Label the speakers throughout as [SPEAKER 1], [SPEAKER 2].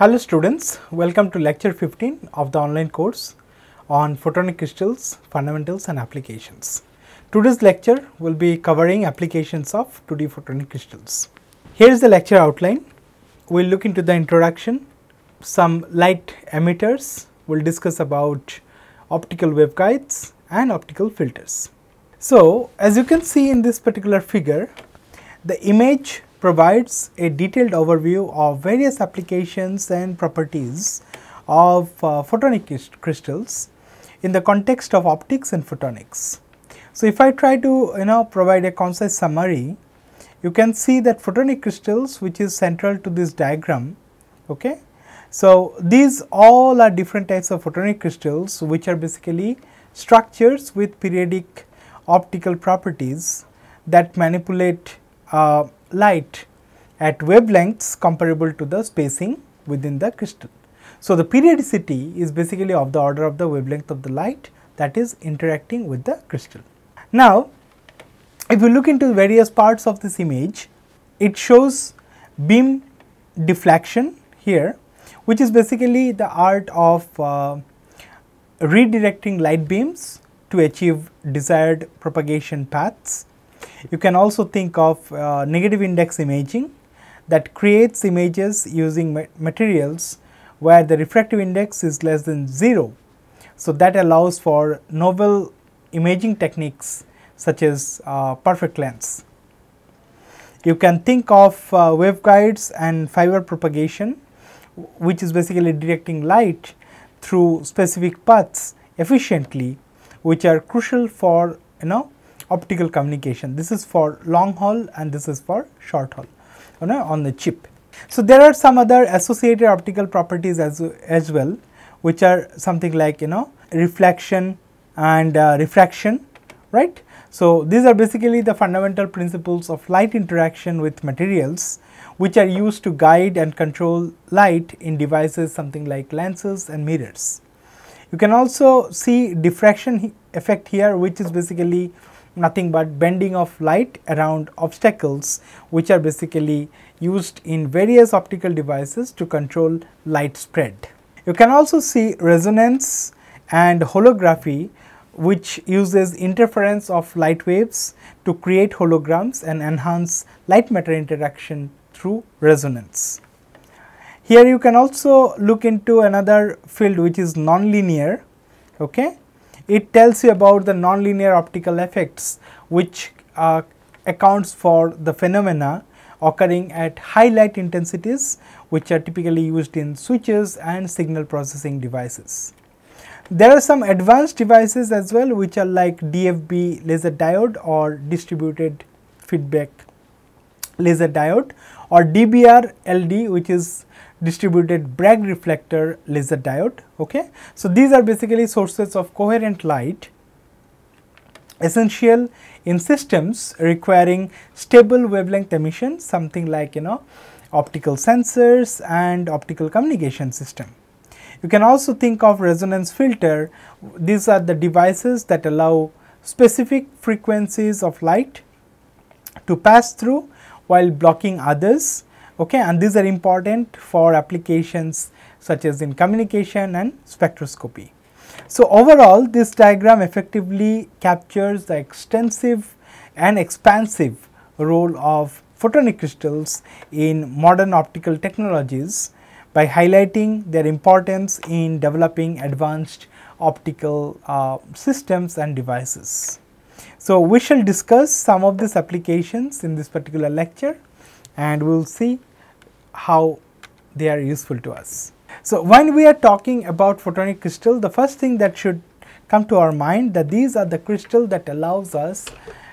[SPEAKER 1] Hello students, welcome to lecture 15 of the online course on photonic crystals, fundamentals and applications. Today's lecture will be covering applications of 2D photonic crystals. Here is the lecture outline. We will look into the introduction, some light emitters, we will discuss about optical waveguides and optical filters. So, as you can see in this particular figure, the image provides a detailed overview of various applications and properties of uh, photonic crystals in the context of optics and photonics. So, if I try to you know provide a concise summary, you can see that photonic crystals which is central to this diagram. Okay. So, these all are different types of photonic crystals which are basically structures with periodic optical properties that manipulate uh, light at wavelengths comparable to the spacing within the crystal. So, the periodicity is basically of the order of the wavelength of the light that is interacting with the crystal. Now, if you look into various parts of this image, it shows beam deflection here which is basically the art of uh, redirecting light beams to achieve desired propagation paths you can also think of uh, negative index imaging that creates images using ma materials where the refractive index is less than 0. So, that allows for novel imaging techniques such as uh, perfect lens. You can think of uh, waveguides and fiber propagation which is basically directing light through specific paths efficiently which are crucial for you know optical communication. This is for long haul and this is for short haul you know, on the chip. So, there are some other associated optical properties as, as well which are something like you know reflection and uh, refraction right. So, these are basically the fundamental principles of light interaction with materials which are used to guide and control light in devices something like lenses and mirrors. You can also see diffraction effect here which is basically nothing but bending of light around obstacles which are basically used in various optical devices to control light spread. You can also see resonance and holography which uses interference of light waves to create holograms and enhance light matter interaction through resonance. Here you can also look into another field which is nonlinear okay it tells you about the nonlinear optical effects which uh, accounts for the phenomena occurring at high light intensities which are typically used in switches and signal processing devices. There are some advanced devices as well which are like DFB laser diode or distributed feedback laser diode or DBR LD which is distributed Bragg reflector laser diode. Okay. So, these are basically sources of coherent light essential in systems requiring stable wavelength emission something like you know optical sensors and optical communication system. You can also think of resonance filter these are the devices that allow specific frequencies of light to pass through while blocking others okay and these are important for applications such as in communication and spectroscopy. So, overall this diagram effectively captures the extensive and expansive role of photonic crystals in modern optical technologies by highlighting their importance in developing advanced optical uh, systems and devices. So, we shall discuss some of these applications in this particular lecture and we will see how they are useful to us. So, when we are talking about photonic crystal, the first thing that should come to our mind that these are the crystal that allows us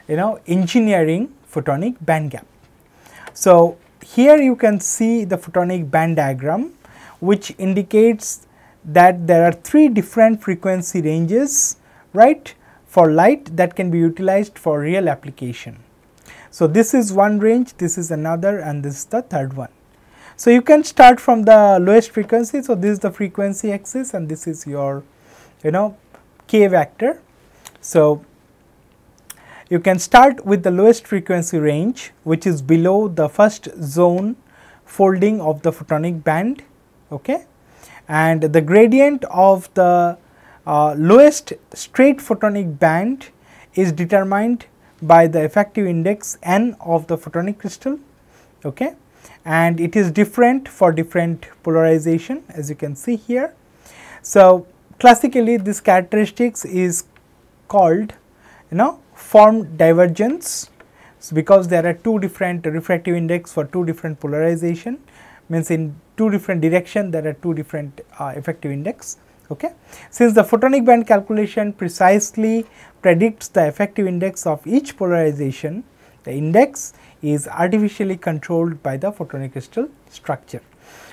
[SPEAKER 1] you know engineering photonic band gap. So, here you can see the photonic band diagram which indicates that there are three different frequency ranges right for light that can be utilized for real application. So, this is one range, this is another and this is the third one. So, you can start from the lowest frequency. So, this is the frequency axis and this is your you know k vector. So, you can start with the lowest frequency range which is below the first zone folding of the photonic band okay and the gradient of the uh, lowest straight photonic band is determined by the effective index n of the photonic crystal okay and it is different for different polarization as you can see here. So, classically this characteristics is called you know form divergence so, because there are two different refractive index for two different polarization means in two different direction there are two different uh, effective index. Okay. Since the photonic band calculation precisely predicts the effective index of each polarization, the index is artificially controlled by the photonic crystal structure.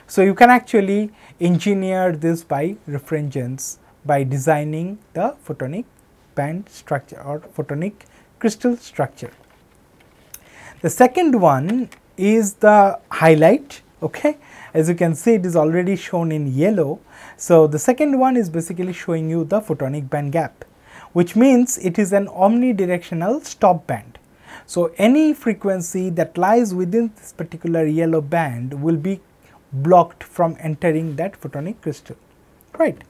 [SPEAKER 1] So, you can actually engineer this by refringence by designing the photonic band structure or photonic crystal structure. The second one is the highlight okay as you can see it is already shown in yellow. So, the second one is basically showing you the photonic band gap which means it is an omnidirectional stop band. So, any frequency that lies within this particular yellow band will be blocked from entering that photonic crystal right.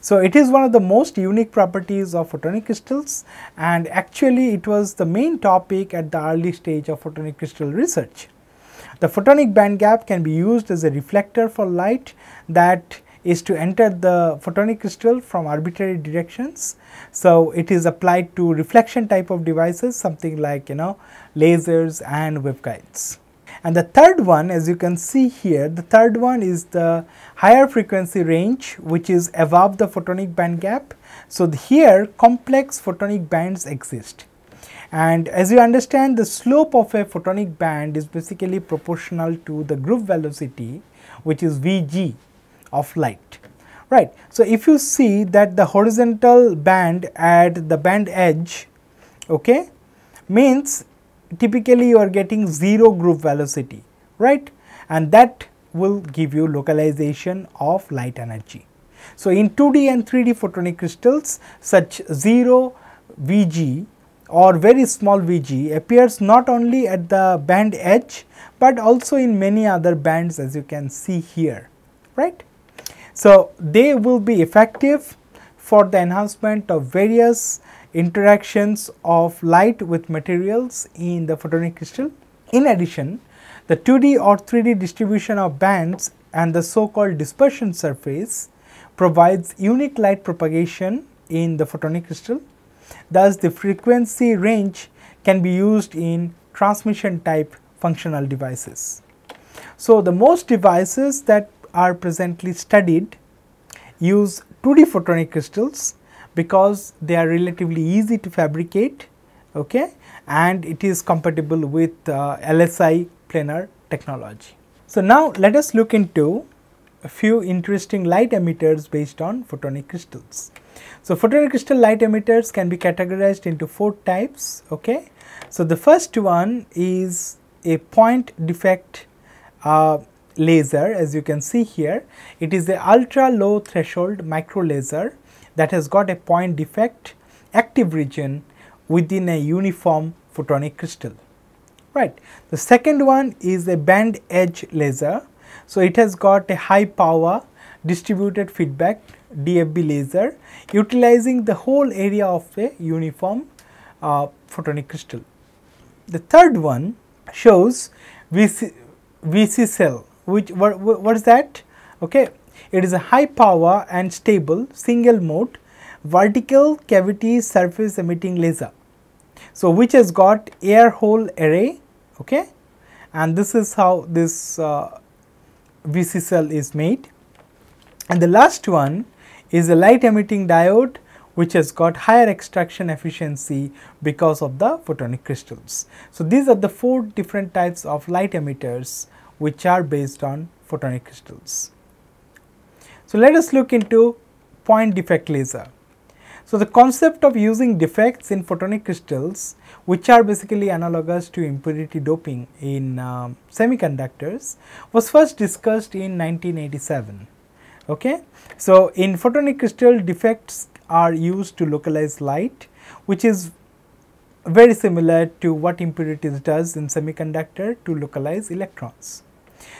[SPEAKER 1] So, it is one of the most unique properties of photonic crystals and actually it was the main topic at the early stage of photonic crystal research. The photonic band gap can be used as a reflector for light that is to enter the photonic crystal from arbitrary directions. So, it is applied to reflection type of devices something like you know lasers and waveguides. And the third one as you can see here the third one is the higher frequency range which is above the photonic band gap. So, here complex photonic bands exist and as you understand the slope of a photonic band is basically proportional to the group velocity which is Vg of light right. So, if you see that the horizontal band at the band edge okay, means typically you are getting 0 group velocity right and that will give you localization of light energy. So, in 2D and 3D photonic crystals such 0 Vg or very small Vg appears not only at the band edge, but also in many other bands as you can see here, right. So, they will be effective for the enhancement of various interactions of light with materials in the photonic crystal. In addition, the 2D or 3D distribution of bands and the so called dispersion surface provides unique light propagation in the photonic crystal Thus, the frequency range can be used in transmission type functional devices. So, the most devices that are presently studied use 2D photonic crystals because they are relatively easy to fabricate okay, and it is compatible with uh, LSI planar technology. So, now let us look into a few interesting light emitters based on photonic crystals. So, photonic crystal light emitters can be categorized into four types. Okay. So, the first one is a point defect uh, laser as you can see here. It is a ultra low threshold micro laser that has got a point defect active region within a uniform photonic crystal. Right. The second one is a band edge laser. So, it has got a high power distributed feedback DFB laser utilizing the whole area of a uniform uh, photonic crystal. The third one shows VC, VCSEL which what, what is that? Okay. It is a high power and stable single mode vertical cavity surface emitting laser. So, which has got air hole array okay, and this is how this uh, VCSEL is made. And the last one is a light emitting diode which has got higher extraction efficiency because of the photonic crystals. So, these are the four different types of light emitters which are based on photonic crystals. So, let us look into point defect laser. So, the concept of using defects in photonic crystals which are basically analogous to impurity doping in uh, semiconductors was first discussed in 1987 okay. So, in photonic crystal defects are used to localize light which is very similar to what impurities does in semiconductor to localize electrons.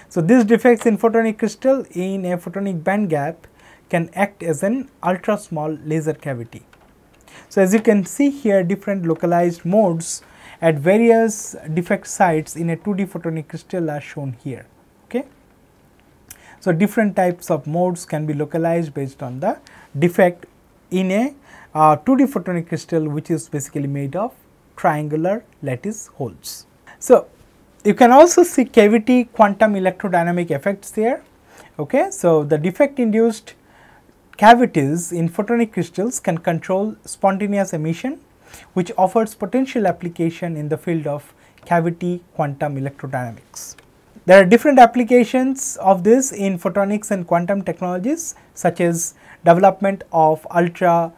[SPEAKER 1] So, these defects in photonic crystal in a photonic band gap can act as an ultra small laser cavity. So, as you can see here different localized modes at various defect sites in a 2D photonic crystal are shown here. Okay. So, different types of modes can be localized based on the defect in a uh, 2D photonic crystal which is basically made of triangular lattice holes. So, you can also see cavity quantum electrodynamic effects there. Okay. So, the defect induced cavities in photonic crystals can control spontaneous emission which offers potential application in the field of cavity quantum electrodynamics. There are different applications of this in photonics and quantum technologies such as development of ultra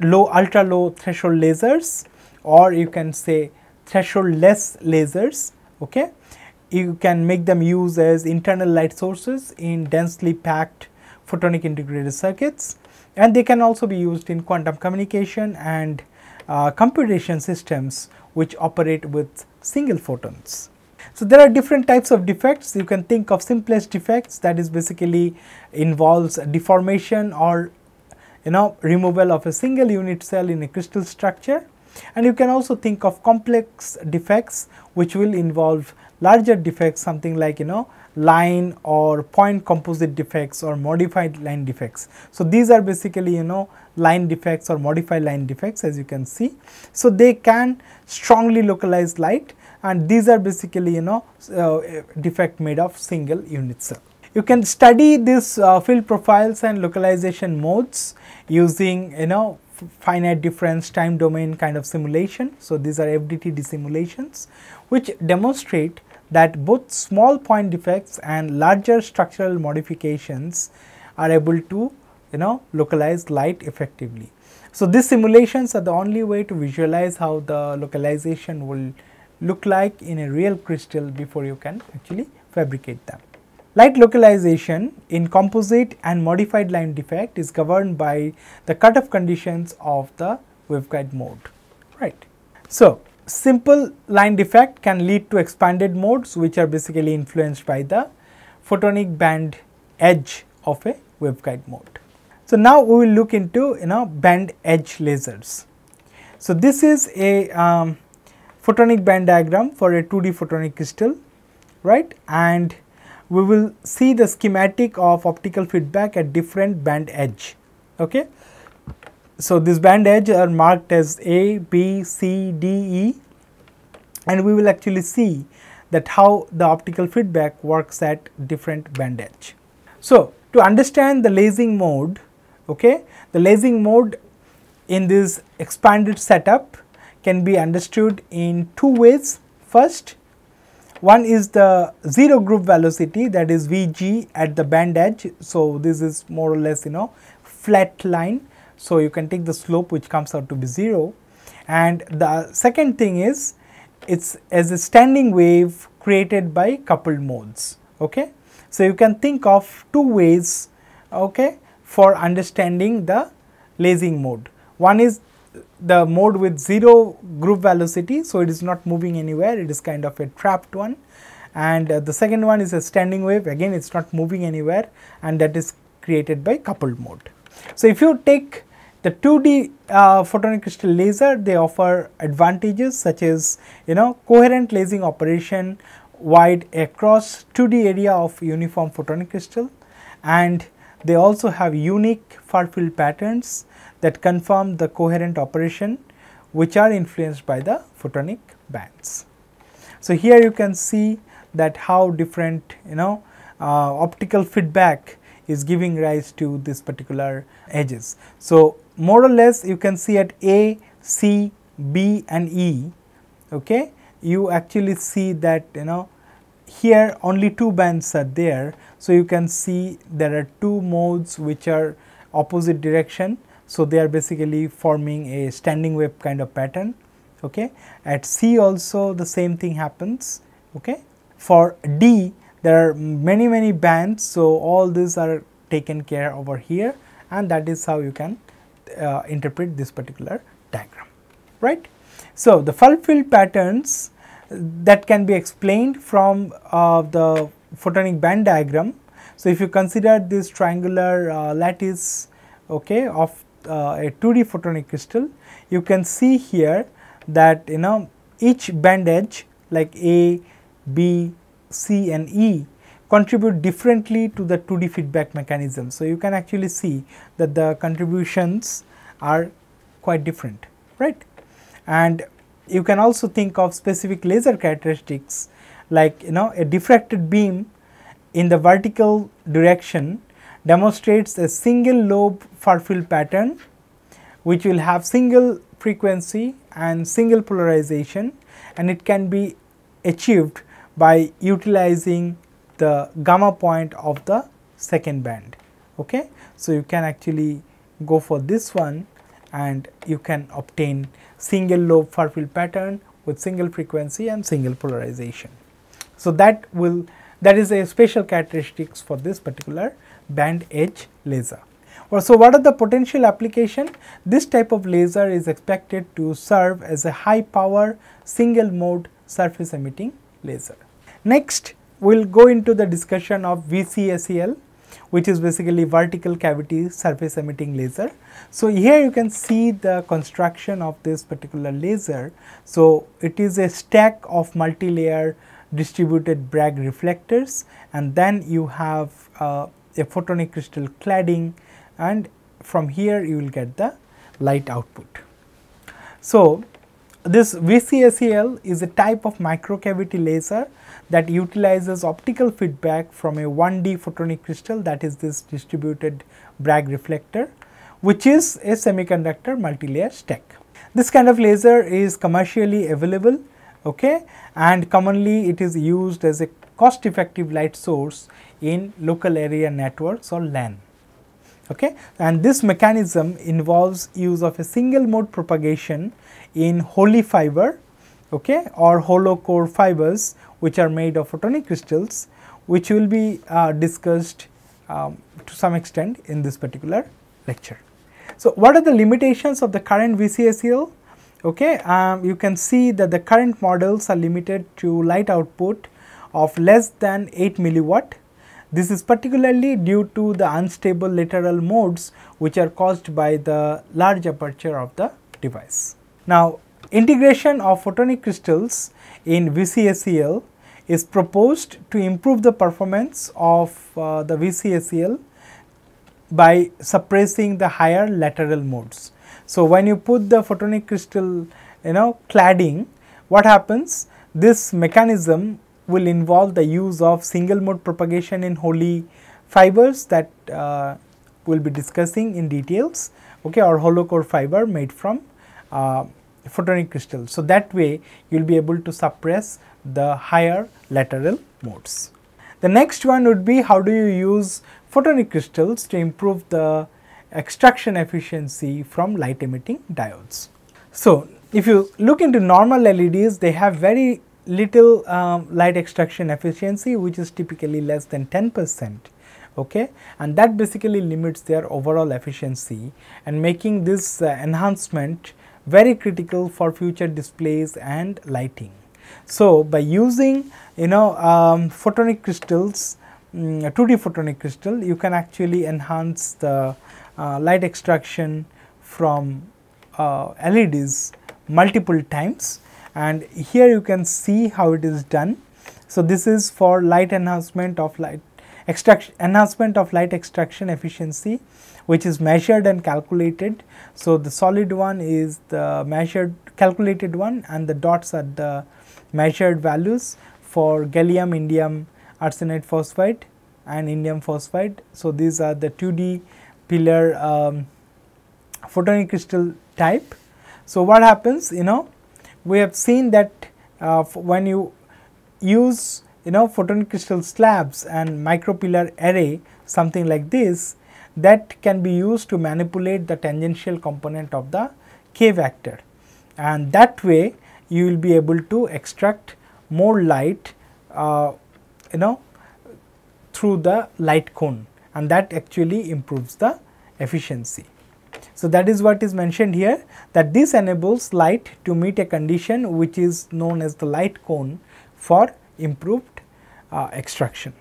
[SPEAKER 1] low ultra low threshold lasers or you can say threshold less lasers okay you can make them use as internal light sources in densely packed photonic integrated circuits and they can also be used in quantum communication and uh, computation systems which operate with single photons. So, there are different types of defects. You can think of simplest defects that is basically involves deformation or you know removal of a single unit cell in a crystal structure and you can also think of complex defects which will involve larger defects something like you know line or point composite defects or modified line defects. So, these are basically you know line defects or modified line defects as you can see. So, they can strongly localize light and these are basically you know uh, defect made of single unit cell. You can study these uh, field profiles and localization modes using you know finite difference time domain kind of simulation. So, these are FDTD simulations which demonstrate that both small point defects and larger structural modifications are able to you know localize light effectively. So, these simulations are the only way to visualize how the localization will look like in a real crystal before you can actually fabricate them. Light localization in composite and modified line defect is governed by the cutoff conditions of the waveguide mode, right. So, simple line defect can lead to expanded modes which are basically influenced by the photonic band edge of a waveguide mode. So, now we will look into you know band edge lasers. So, this is a um, photonic band diagram for a 2D photonic crystal right and we will see the schematic of optical feedback at different band edge. Okay. So, this band edge are marked as A, B, C, D, E and we will actually see that how the optical feedback works at different band edge. So, to understand the lasing mode, okay, the lasing mode in this expanded setup can be understood in two ways. First, one is the zero group velocity that is Vg at the band edge. So, this is more or less you know flat line. So, you can take the slope which comes out to be 0 and the second thing is it is as a standing wave created by coupled modes. Okay. So, you can think of two ways okay, for understanding the lasing mode. One is the mode with 0 group velocity. So, it is not moving anywhere it is kind of a trapped one and uh, the second one is a standing wave again it is not moving anywhere and that is created by coupled mode. So, if you take the 2D uh, photonic crystal laser they offer advantages such as you know coherent lasing operation wide across 2D area of uniform photonic crystal and they also have unique far field patterns that confirm the coherent operation which are influenced by the photonic bands. So, here you can see that how different you know uh, optical feedback is giving rise to this particular edges. So, more or less you can see at A, C, B and E okay, you actually see that you know here only two bands are there. So, you can see there are two modes which are opposite direction so, they are basically forming a standing wave kind of pattern. Okay. At C also the same thing happens. Okay. For D there are many many bands. So, all these are taken care over here and that is how you can uh, interpret this particular diagram right. So, the far field patterns that can be explained from uh, the photonic band diagram. So, if you consider this triangular uh, lattice okay, of Uh, a 2D photonic crystal, you can see here that you know each band edge like A, B, C and E contribute differently to the 2D feedback mechanism. So, you can actually see that the contributions are quite different right and you can also think of specific laser characteristics like you know a diffracted beam in the vertical direction demonstrates a single lobe far field pattern which will have single frequency and single polarization and it can be achieved by utilizing the gamma point of the second band. Okay? So, you can actually go for this one and you can obtain single lobe far field pattern with single frequency and single polarization. So, that will that is a special characteristics for this particular band edge laser. So, what are the potential application? This type of laser is expected to serve as a high power single mode surface emitting laser. Next, we will go into the discussion of VCSEL which is basically vertical cavity surface emitting laser. So, here you can see the construction of this particular laser. So, it is a stack of multi-layer distributed Bragg reflectors and then you have uh, a photonic crystal cladding and from here you will get the light output. So, this VCSEL is a type of microcavity laser that utilizes optical feedback from a 1D photonic crystal that is this distributed Bragg reflector which is a semiconductor multilayer stack. This kind of laser is commercially available okay, and commonly it is used as a cost effective light source in local area networks or LAN. Okay. And this mechanism involves use of a single mode propagation in holey fiber okay, or hollow core fibers which are made of photonic crystals which will be uh, discussed um, to some extent in this particular lecture. So, what are the limitations of the current VCSEL? Okay, um, you can see that the current models are limited to light output of less than 8 milliwatt. This is particularly due to the unstable lateral modes which are caused by the large aperture of the device. Now, integration of photonic crystals in VCSEL is proposed to improve the performance of uh, the VCSEL by suppressing the higher lateral modes. So, when you put the photonic crystal you know cladding what happens this mechanism will involve the use of single mode propagation in holey fibers that uh, we will be discussing in details okay or hollow core fiber made from uh, photonic crystal. So, that way you will be able to suppress the higher lateral modes. The next one would be how do you use photonic crystals to improve the extraction efficiency from light emitting diodes. So, if you look into normal LEDs, they have very little um, light extraction efficiency which is typically less than 10 percent okay and that basically limits their overall efficiency and making this uh, enhancement very critical for future displays and lighting. So, by using you know um, photonic crystals um, 2D photonic crystal you can actually enhance the uh, light extraction from uh, LEDs multiple times and here you can see how it is done. So, this is for light enhancement of light extraction enhancement of light extraction efficiency which is measured and calculated. So, the solid one is the measured calculated one and the dots are the measured values for gallium, indium arsenide phosphide and indium phosphide. So, these are the 2D pillar um, photonic crystal type. So, what happens you know we have seen that uh, when you use you know photonic crystal slabs and micropillar array something like this that can be used to manipulate the tangential component of the k vector and that way you will be able to extract more light uh, you know through the light cone and that actually improves the efficiency. So, that is what is mentioned here that this enables light to meet a condition which is known as the light cone for improved uh, extraction.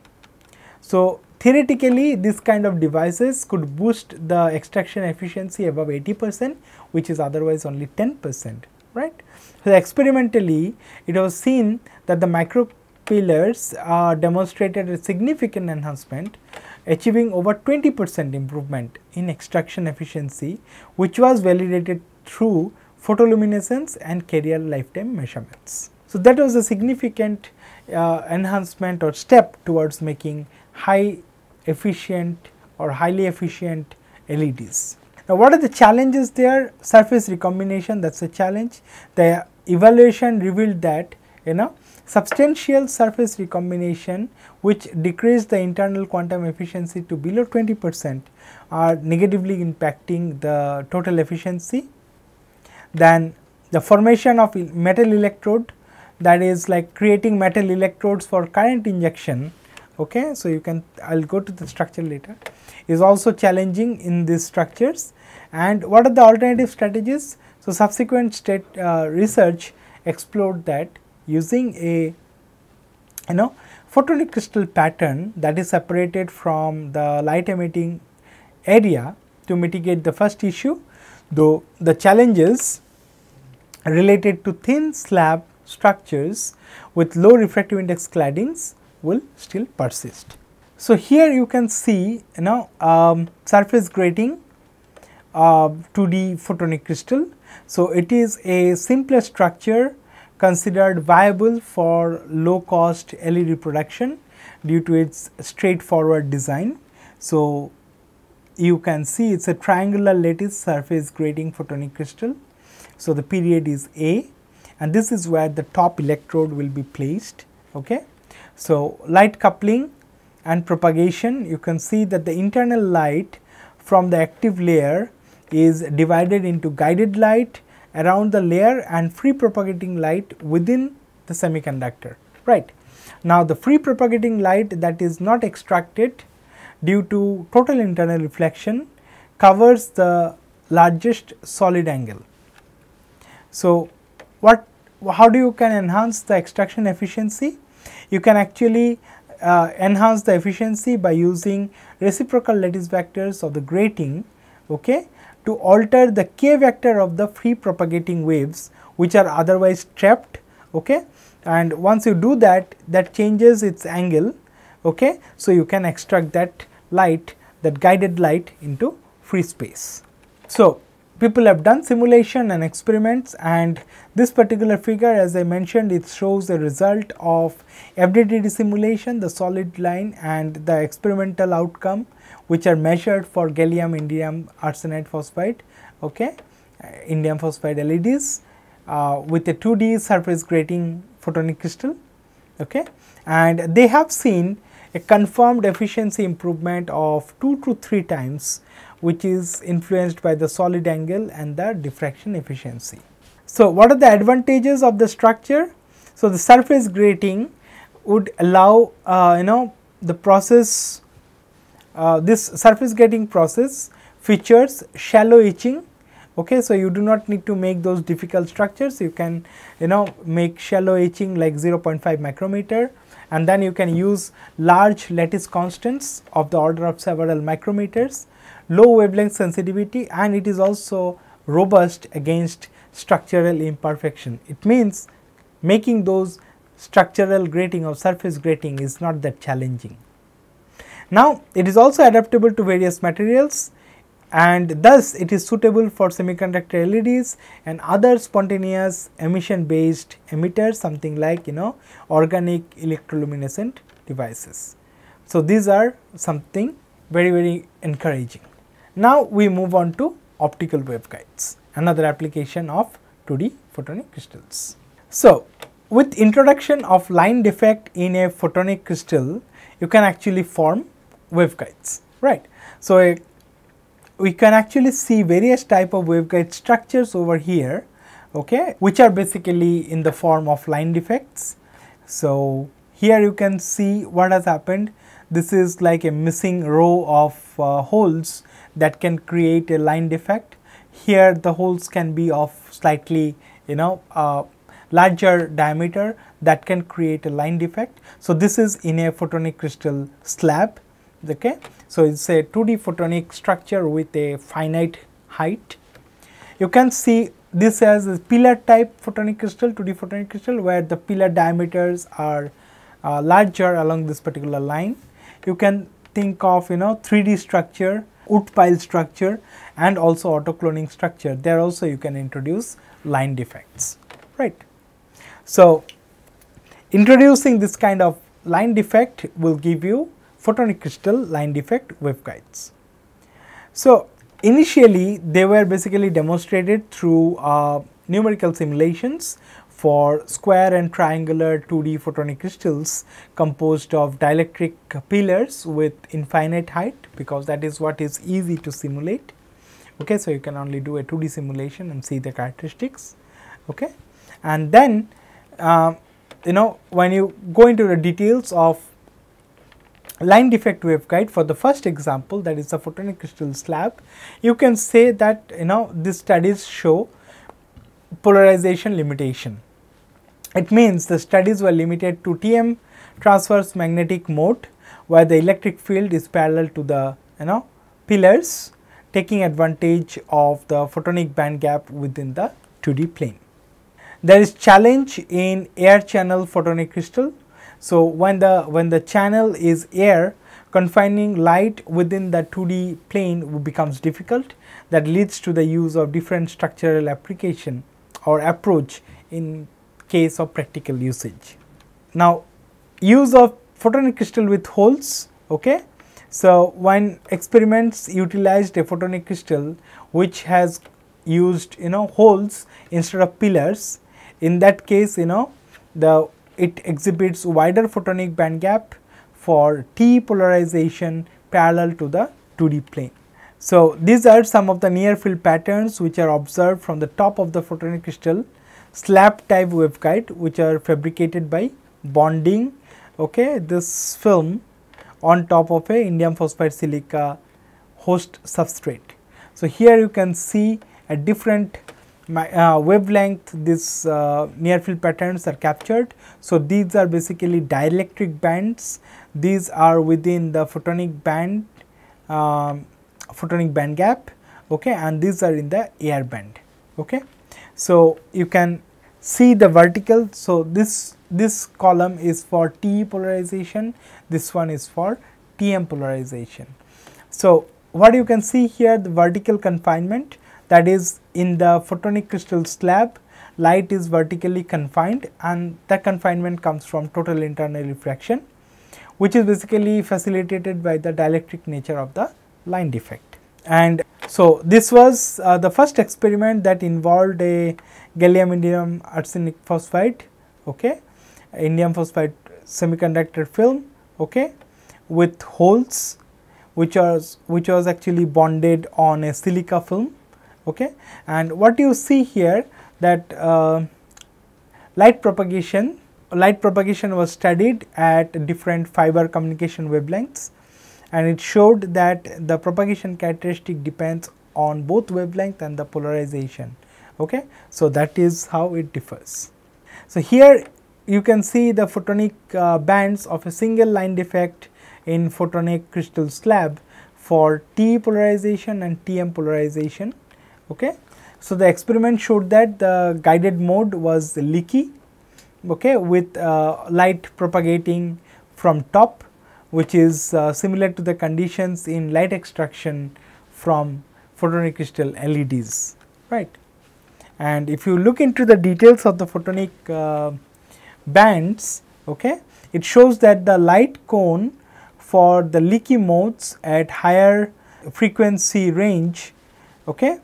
[SPEAKER 1] So, theoretically this kind of devices could boost the extraction efficiency above 80 percent which is otherwise only 10 percent right. So, experimentally it was seen that the micropillars uh, demonstrated a significant enhancement achieving over 20 percent improvement in extraction efficiency which was validated through photoluminescence and carrier lifetime measurements. So, that was a significant uh, enhancement or step towards making high efficient or highly efficient LEDs. Now, what are the challenges there? Surface recombination that is a challenge. The evaluation revealed that you know substantial surface recombination which decreased the internal quantum efficiency to below 20 percent are negatively impacting the total efficiency. Then the formation of metal electrode that is like creating metal electrodes for current injection. Okay so you can i'll go to the structure later is also challenging in these structures. And what are the alternative strategies? So subsequent state uh, research explored that using a you know photonic crystal pattern that is separated from the light emitting area to mitigate the first issue though the challenges related to thin slab structures with low refractive index claddings will still persist. So, here you can see you know um, surface grating uh, 2D photonic crystal. So, it is a simpler structure considered viable for low cost LED production due to its straightforward design. So, you can see it is a triangular lattice surface grating photonic crystal. So, the period is A and this is where the top electrode will be placed. Okay. So, light coupling and propagation you can see that the internal light from the active layer is divided into guided light around the layer and free propagating light within the semiconductor right. Now, the free propagating light that is not extracted due to total internal reflection covers the largest solid angle. So, what how do you can enhance the extraction efficiency? You can actually uh, enhance the efficiency by using reciprocal lattice vectors of the grating okay, to alter the k vector of the free propagating waves which are otherwise trapped okay. and once you do that that changes its angle okay. So, you can extract that light that guided light into free space. So, people have done simulation and experiments and this particular figure as I mentioned it shows the result of FDTD simulation the solid line and the experimental outcome which are measured for gallium indium arsenide phosphide okay? Uh, indium phosphide LEDs uh, with a 2D surface grating photonic crystal okay? And they have seen a confirmed efficiency improvement of 2 to 3 times which is influenced by the solid angle and the diffraction efficiency. So, what are the advantages of the structure? So, the surface grating would allow uh, you know the process uh, this surface grating process features shallow etching okay so you do not need to make those difficult structures you can you know make shallow etching like 0.5 micrometer and then you can use large lattice constants of the order of several micrometers, low wavelength sensitivity and it is also robust against structural imperfection. It means making those structural grating or surface grating is not that challenging. Now, it is also adaptable to various materials and thus it is suitable for semiconductor LEDs and other spontaneous emission based emitters something like you know organic electroluminescent devices. So, these are something very very encouraging. Now, we move on to optical waveguides another application of 2D photonic crystals. So, with introduction of line defect in a photonic crystal you can actually form waveguides right. So, a we can actually see various type of waveguide structures over here okay which are basically in the form of line defects so here you can see what has happened this is like a missing row of uh, holes that can create a line defect. Here the holes can be of slightly you know uh, larger diameter that can create a line defect. So, this is in a photonic crystal slab. Okay. So, it is a 2D photonic structure with a finite height. You can see this as a pillar type photonic crystal 2D photonic crystal where the pillar diameters are uh, larger along this particular line. You can think of you know 3D structure, wood pile structure and also autocloning structure. There also you can introduce line defects, right. So, introducing this kind of line defect will give you photonic crystal line defect waveguides. So, initially they were basically demonstrated through uh, numerical simulations for square and triangular 2D photonic crystals composed of dielectric pillars with infinite height because that is what is easy to simulate. Okay, so you can only do a 2D simulation and see the characteristics. Okay, and then uh, you know when you go into the details of line defect waveguide for the first example that is the photonic crystal slab, you can say that you know these studies show polarization limitation. It means the studies were limited to TM transverse magnetic mode where the electric field is parallel to the you know pillars taking advantage of the photonic band gap within the 2D plane. There is challenge in air channel photonic crystal. So, when the when the channel is air confining light within the 2D plane becomes difficult that leads to the use of different structural application or approach in case of practical usage. Now, use of photonic crystal with holes okay. So, when experiments utilized a photonic crystal which has used you know holes instead of pillars in that case you know the it exhibits wider photonic band gap for TE polarization parallel to the 2D plane. So, these are some of the near field patterns which are observed from the top of the photonic crystal slab type waveguide which are fabricated by bonding okay, this film on top of a indium phosphide silica host substrate. So, here you can see a different uh, wavelength these uh, near field patterns are captured. So, these are basically dielectric bands these are within the photonic band um, photonic band gap okay, and these are in the air band. Okay. So, you can see the vertical. So, this this column is for TE polarization, this one is for TM polarization. So, what you can see here the vertical confinement that is in the photonic crystal slab light is vertically confined and that confinement comes from total internal refraction which is basically facilitated by the dielectric nature of the line defect. And so, this was uh, the first experiment that involved a gallium indium arsenic phosphide, okay, indium phosphide semiconductor film okay, with holes which was which was actually bonded on a silica film okay? And what you see here that uh, light propagation light propagation was studied at different fiber communication wavelengths and it showed that the propagation characteristic depends on both wavelength and the polarization. Okay? So that is how it differs. So here you can see the photonic uh, bands of a single line defect in photonic crystal slab for TE polarization and TM polarization. Okay. So, the experiment showed that the guided mode was leaky. Okay, with uh, light propagating from top which is uh, similar to the conditions in light extraction from photonic crystal LEDs right. And if you look into the details of the photonic uh, bands okay, it shows that the light cone for the leaky modes at higher frequency range okay,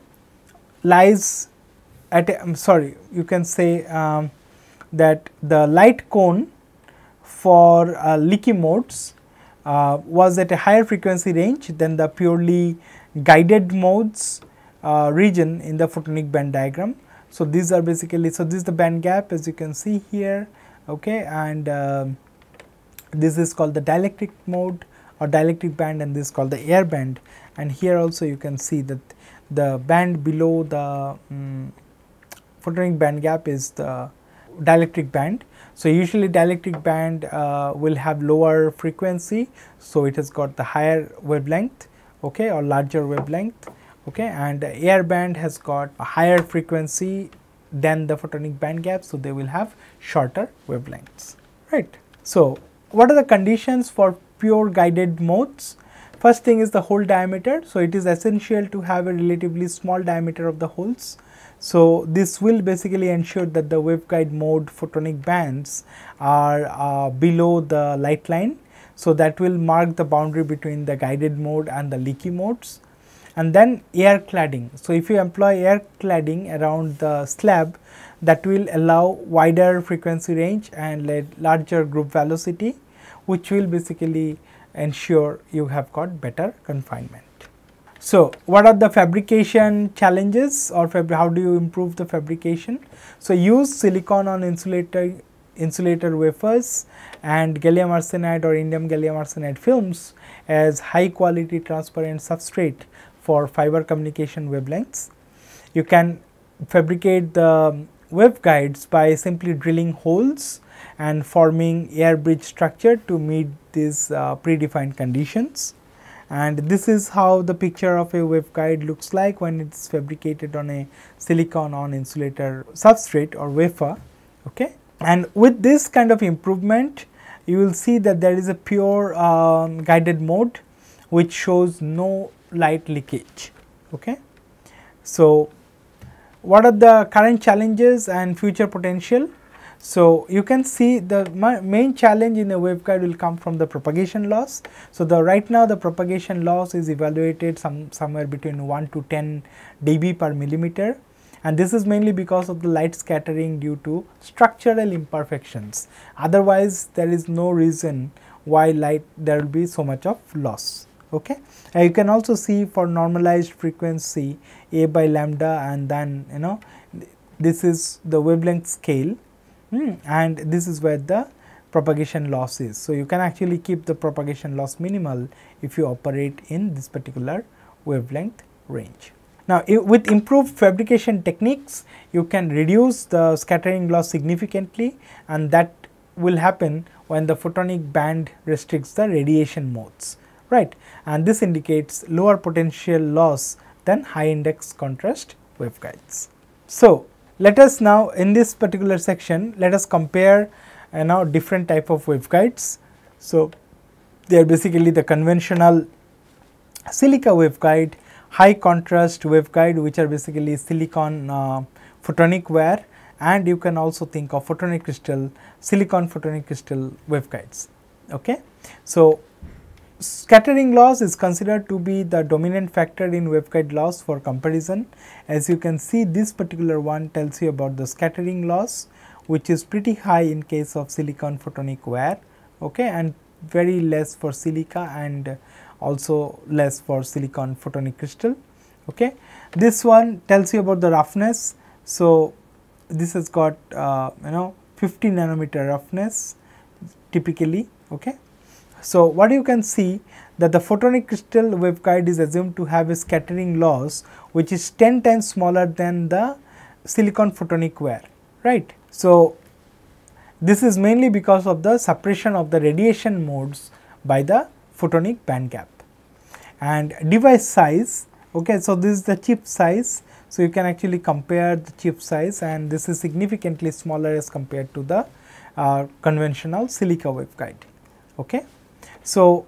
[SPEAKER 1] lies at a, I'm sorry you can say um, that the light cone for uh, leaky modes uh, was at a higher frequency range than the purely guided modes uh, region in the photonic band diagram. So, these are basically, so this is the band gap as you can see here okay, and um, this is called the dielectric mode or dielectric band and this is called the air band and here also you can see that the band below the um, photonic band gap is the dielectric band. So, usually dielectric band uh, will have lower frequency. So, it has got the higher wavelength okay, or larger wavelength okay, and air band has got a higher frequency than the photonic band gap. So, they will have shorter wavelengths right. So, what are the conditions for pure guided modes? First thing is the hole diameter. So, it is essential to have a relatively small diameter of the holes. So, this will basically ensure that the waveguide mode photonic bands are uh, below the light line. So, that will mark the boundary between the guided mode and the leaky modes. And then air cladding. So, if you employ air cladding around the slab that will allow wider frequency range and larger group velocity which will basically ensure you have got better confinement. So, what are the fabrication challenges or how do you improve the fabrication? So, use silicon on insulator insulator wafers and gallium arsenide or indium gallium arsenide films as high quality transparent substrate for fiber communication wavelengths. You can fabricate the waveguides by simply drilling holes and forming air bridge structure to meet these uh, predefined conditions. And this is how the picture of a waveguide looks like when it is fabricated on a silicon on insulator substrate or wafer. Okay. And with this kind of improvement, you will see that there is a pure um, guided mode which shows no light leakage. Okay. So, what are the current challenges and future potential? So, you can see the main challenge in a waveguide will come from the propagation loss. So, the right now the propagation loss is evaluated some somewhere between 1 to 10 dB per millimeter and this is mainly because of the light scattering due to structural imperfections. Otherwise, there is no reason why light there will be so much of loss. Okay. And you can also see for normalized frequency a by lambda and then you know this is the wavelength scale Hmm, and this is where the propagation loss is. So, you can actually keep the propagation loss minimal if you operate in this particular wavelength range. Now, with improved fabrication techniques, you can reduce the scattering loss significantly and that will happen when the photonic band restricts the radiation modes, right. And this indicates lower potential loss than high index contrast waveguides. So, let us now in this particular section let us compare now different type of waveguides. So, they are basically the conventional silica waveguide, high contrast waveguide which are basically silicon uh, photonic wire and you can also think of photonic crystal, silicon photonic crystal waveguides. Okay. So, Scattering loss is considered to be the dominant factor in waveguide loss for comparison. As you can see this particular one tells you about the scattering loss which is pretty high in case of silicon photonic wire okay, and very less for silica and also less for silicon photonic crystal. Okay. This one tells you about the roughness. So, this has got uh, you know 50 nanometer roughness typically okay so, what you can see that the photonic crystal waveguide is assumed to have a scattering loss which is 10 times smaller than the silicon photonic wire, right. So, this is mainly because of the suppression of the radiation modes by the photonic band gap and device size okay so this is the chip size. So you can actually compare the chip size and this is significantly smaller as compared to the uh, conventional silica waveguide okay so,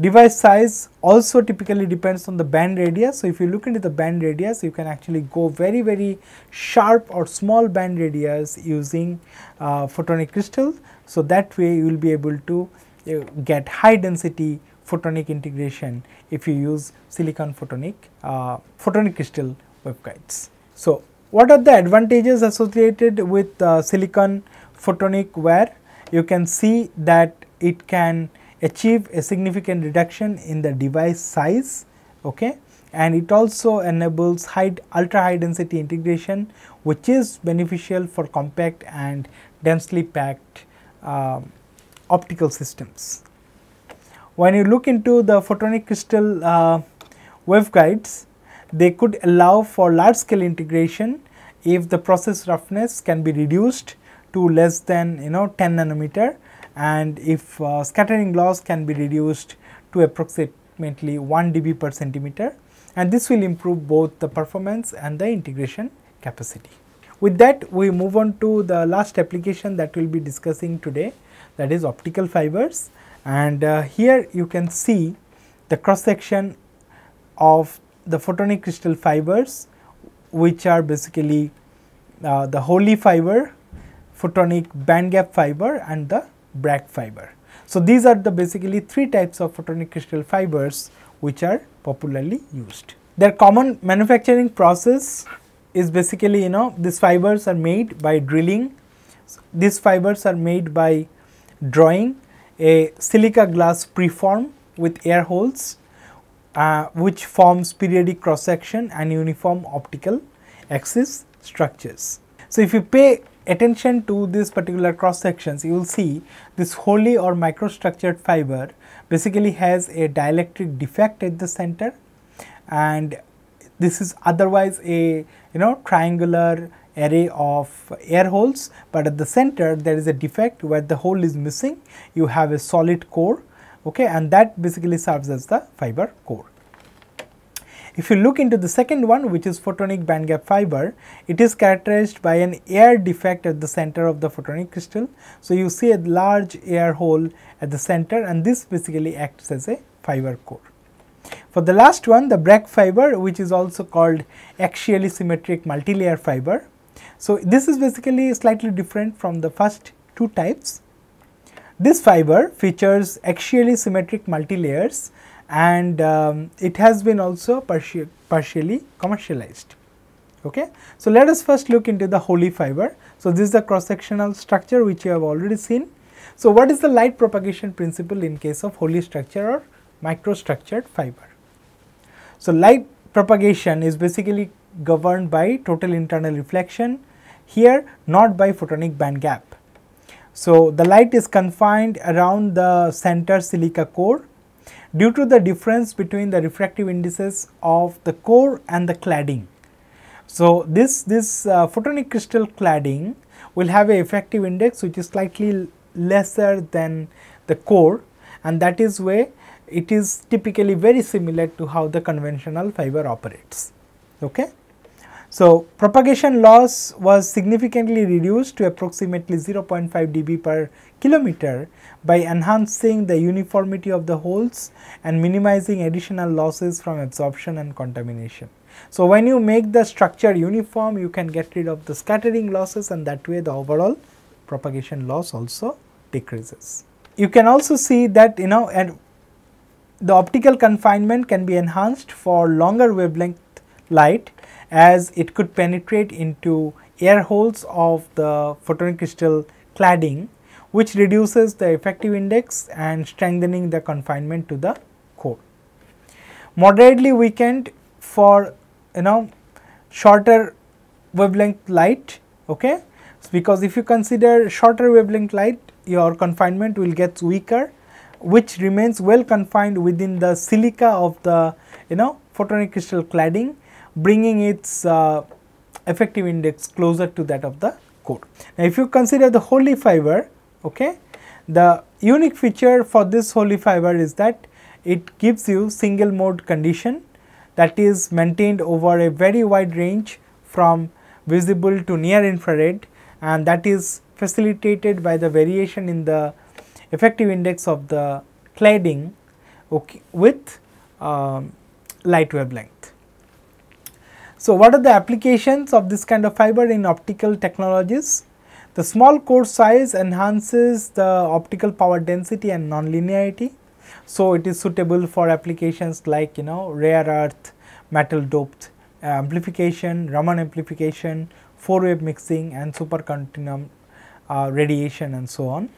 [SPEAKER 1] device size also typically depends on the bend radius. So, if you look into the bend radius you can actually go very very sharp or small bend radius using uh, photonic crystal. So, that way you will be able to uh, get high density photonic integration if you use silicon photonic uh, photonic crystal waveguides. So, what are the advantages associated with uh, silicon photonic wire? You can see that it can achieve a significant reduction in the device size okay and it also enables high ultra high density integration which is beneficial for compact and densely packed uh, optical systems. when you look into the photonic crystal uh, waveguides, they could allow for large scale integration if the process roughness can be reduced to less than you know 10 nanometer and if uh, scattering loss can be reduced to approximately 1 dB per centimeter and this will improve both the performance and the integration capacity. With that we move on to the last application that we will be discussing today that is optical fibers and uh, here you can see the cross section of the photonic crystal fibers which are basically uh, the holey fiber, photonic band gap fiber and the Bragg fiber. So, these are the basically three types of photonic crystal fibers which are popularly used. Their common manufacturing process is basically you know these fibers are made by drilling, these fibers are made by drawing a silica glass preform with air holes uh, which forms periodic cross section and uniform optical axis structures. So, if you pay attention to these particular cross sections you will see this holey or microstructured fiber basically has a dielectric defect at the center and this is otherwise a you know triangular array of air holes, but at the center there is a defect where the hole is missing you have a solid core okay and that basically serves as the fiber core. If you look into the second one which is photonic bandgap fiber, it is characterized by an air defect at the center of the photonic crystal. So, you see a large air hole at the center and this basically acts as a fiber core. For the last one the Bragg fiber which is also called axially symmetric multilayer fiber. So, this is basically slightly different from the first two types. This fiber features axially symmetric multilayers and um, it has been also partial, partially commercialized. Okay. So, let us first look into the Holey fiber. So, this is the cross sectional structure which you have already seen. So, what is the light propagation principle in case of Holey structure or microstructured fiber? So, light propagation is basically governed by total internal reflection here not by photonic band gap. So, the light is confined around the center silica core due to the difference between the refractive indices of the core and the cladding. So, this, this uh, photonic crystal cladding will have a effective index which is slightly lesser than the core and that is where it is typically very similar to how the conventional fiber operates. Okay. So, propagation loss was significantly reduced to approximately 0.5 dB per kilometer by enhancing the uniformity of the holes and minimizing additional losses from absorption and contamination. So, when you make the structure uniform you can get rid of the scattering losses and that way the overall propagation loss also decreases. You can also see that you know and the optical confinement can be enhanced for longer wavelength light as it could penetrate into air holes of the photonic crystal cladding which reduces the effective index and strengthening the confinement to the core. Moderately weakened for you know shorter wavelength light okay because if you consider shorter wavelength light your confinement will get weaker which remains well confined within the silica of the you know photonic crystal cladding bringing its uh, effective index closer to that of the core. Now, if you consider the holey fiber, okay, the unique feature for this holey fiber is that it gives you single mode condition that is maintained over a very wide range from visible to near infrared and that is facilitated by the variation in the effective index of the cladding okay, with um, light wavelength. So, what are the applications of this kind of fiber in optical technologies? The small core size enhances the optical power density and nonlinearity. So, it is suitable for applications like you know rare earth, metal doped uh, amplification, Raman amplification, four wave mixing and supercontinuum uh, radiation and so on.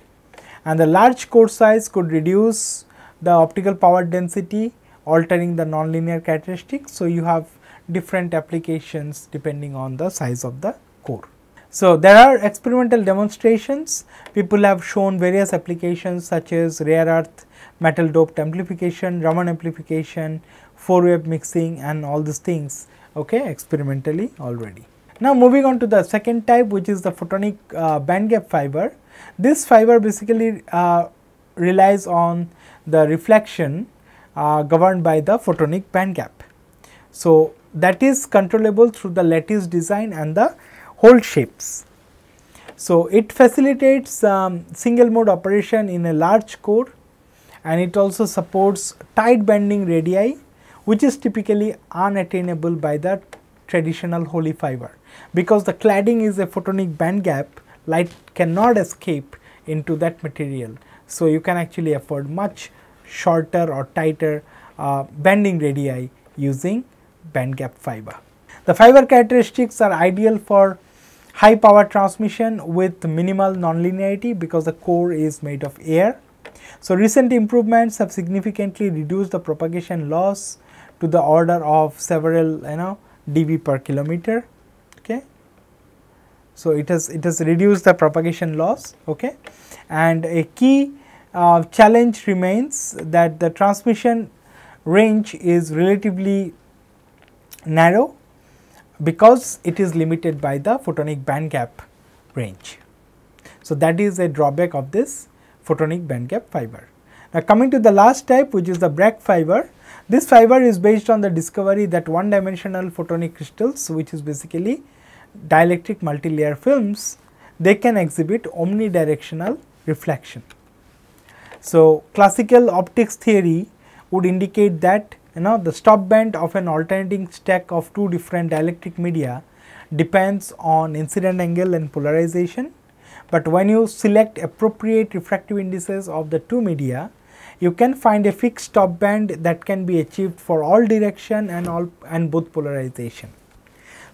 [SPEAKER 1] And the large core size could reduce the optical power density altering the nonlinear characteristics. So, you have different applications depending on the size of the core. So, there are experimental demonstrations, people have shown various applications such as rare earth metal doped amplification, Raman amplification, 4 wave mixing and all these things okay, experimentally already. Now, moving on to the second type which is the photonic uh, band gap fiber. This fiber basically uh, relies on the reflection uh, governed by the photonic band gap. So, that is controllable through the lattice design and the hole shapes. So, it facilitates um, single mode operation in a large core and it also supports tight bending radii which is typically unattainable by the traditional Holey fiber. Because the cladding is a photonic band gap, light cannot escape into that material. So, you can actually afford much shorter or tighter uh, bending radii using band gap fiber. The fiber characteristics are ideal for high power transmission with minimal nonlinearity because the core is made of air. So, recent improvements have significantly reduced the propagation loss to the order of several you know dB per kilometer okay. So, it has it has reduced the propagation loss okay and a key uh, challenge remains that the transmission range is relatively narrow because it is limited by the photonic band gap range. So, that is a drawback of this photonic band gap fiber. Now, coming to the last type which is the Bragg fiber, this fiber is based on the discovery that one dimensional photonic crystals which is basically dielectric multilayer films, they can exhibit omnidirectional reflection. So, classical optics theory would indicate that you know the stop band of an alternating stack of two different dielectric media depends on incident angle and polarization, but when you select appropriate refractive indices of the two media, you can find a fixed stop band that can be achieved for all direction and all and both polarization.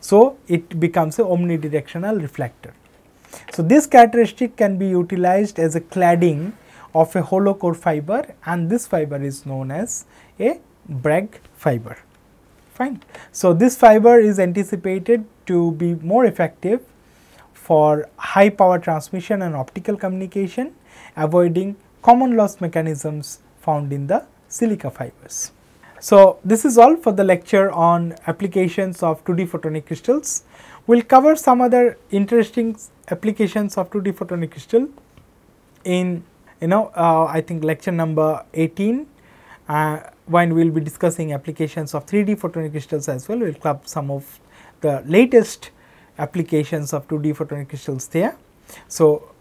[SPEAKER 1] So, it becomes a omnidirectional reflector. So, this characteristic can be utilized as a cladding of a hollow core fiber and this fiber is known as a Bragg fiber fine. So, this fiber is anticipated to be more effective for high power transmission and optical communication avoiding common loss mechanisms found in the silica fibers. So, this is all for the lecture on applications of 2D photonic crystals. We will cover some other interesting applications of 2D photonic crystal in you know uh, I think lecture number 18 uh, when we will be discussing applications of 3D photonic crystals as well. We will club some of the latest applications of 2D photonic crystals there. So,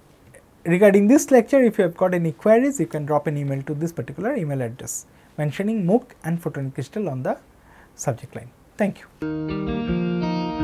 [SPEAKER 1] regarding this lecture if you have got any queries you can drop an email to this particular email address mentioning MOOC and photonic crystal on the subject line. Thank you.